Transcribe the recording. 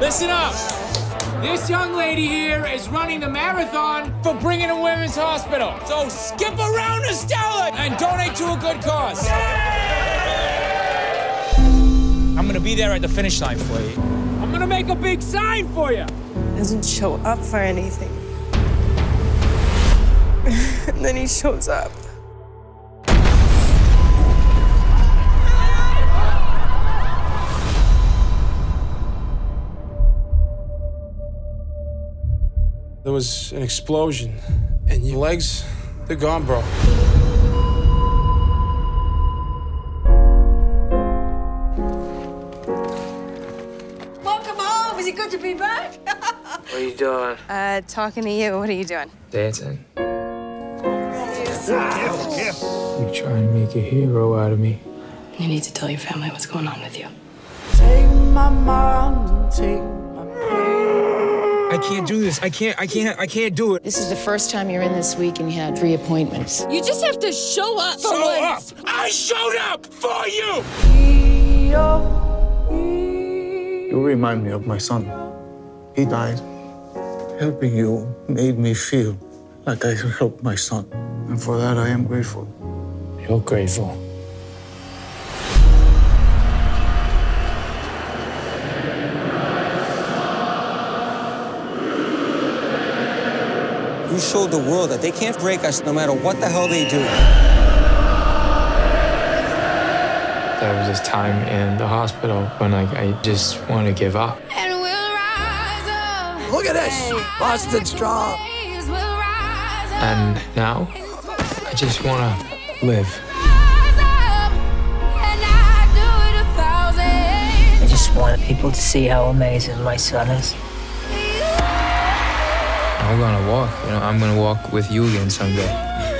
Listen up. This young lady here is running the marathon for Brigham and Women's Hospital. So skip around Estella and donate to a good cause. I'm gonna be there at the finish line for you. I'm gonna make a big sign for you. Doesn't show up for anything. and then he shows up. There was an explosion, and your legs, they're gone, bro. Welcome home. Is it good to be back? What are you doing? Uh, talking to you. What are you doing? Dancing. You're trying to make a hero out of me? You need to tell your family what's going on with you. Take my mind, take my pain. I can't do this. I can't. I can't. I can't do it. This is the first time you're in this week and you had three appointments. You just have to show up for Show up! once. I showed up for you! You remind me of my son. He died. Helping you made me feel like I helped my son. And for that, I am grateful. You're grateful. You showed the world that they can't break us no matter what the hell they do. There was this time in the hospital when like I just want to give up. and we'll rise Look at this. Boston Strong. And now I just want to live. I just want people to see how amazing my son is. I'm gonna walk. You know, I'm gonna walk with you again someday.